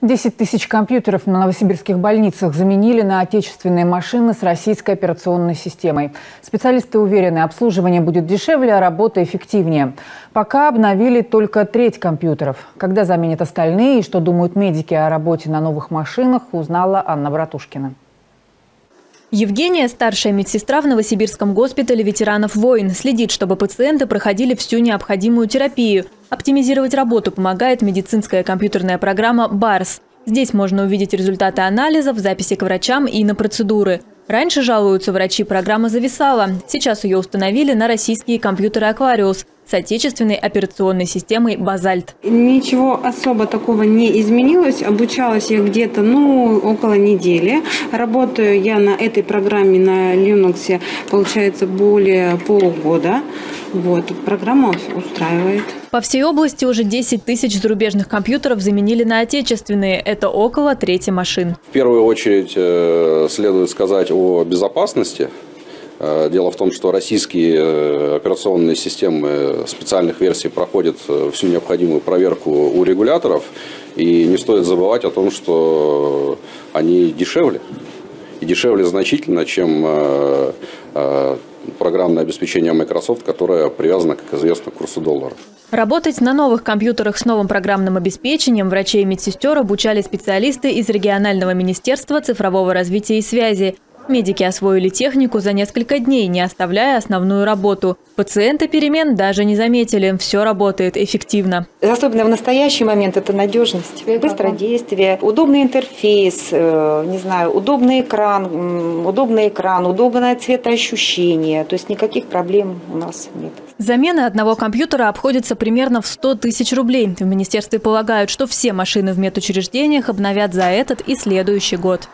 10 тысяч компьютеров на новосибирских больницах заменили на отечественные машины с российской операционной системой. Специалисты уверены, обслуживание будет дешевле, а работа эффективнее. Пока обновили только треть компьютеров. Когда заменят остальные и что думают медики о работе на новых машинах, узнала Анна Братушкина. Евгения – старшая медсестра в Новосибирском госпитале ветеранов войн. Следит, чтобы пациенты проходили всю необходимую терапию. Оптимизировать работу помогает медицинская компьютерная программа «Барс». Здесь можно увидеть результаты анализов, записи к врачам и на процедуры. Раньше, жалуются врачи, программа зависала. Сейчас ее установили на российские компьютеры «Аквариус» с отечественной операционной системой «Базальт». Ничего особо такого не изменилось. Обучалась я где-то ну, около недели. Работаю я на этой программе на Linux, получается, более полугода. Вот, программа устраивает. По всей области уже 10 тысяч зарубежных компьютеров заменили на отечественные. Это около трети машин. В первую очередь э, следует сказать о безопасности. Э, дело в том, что российские э, операционные системы специальных версий проходят всю необходимую проверку у регуляторов. И не стоит забывать о том, что они дешевле. И дешевле значительно, чем программное обеспечение Microsoft, которое привязано, как известно, к курсу доллара. Работать на новых компьютерах с новым программным обеспечением врачей и медсестер обучали специалисты из регионального министерства цифрового развития и связи. Медики освоили технику за несколько дней, не оставляя основную работу. Пациенты перемен даже не заметили. Все работает эффективно. Особенно в настоящий момент это надежность, быстродействие, удобный интерфейс, э, не знаю, удобный экран, удобный экран, удобное цветоощущение. То есть никаких проблем у нас нет. Замена одного компьютера обходится примерно в 100 тысяч рублей. В министерстве полагают, что все машины в медучреждениях обновят за этот и следующий год.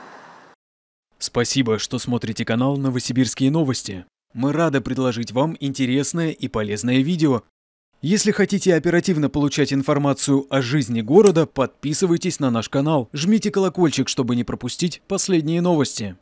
Спасибо, что смотрите канал «Новосибирские новости». Мы рады предложить вам интересное и полезное видео. Если хотите оперативно получать информацию о жизни города, подписывайтесь на наш канал, жмите колокольчик, чтобы не пропустить последние новости.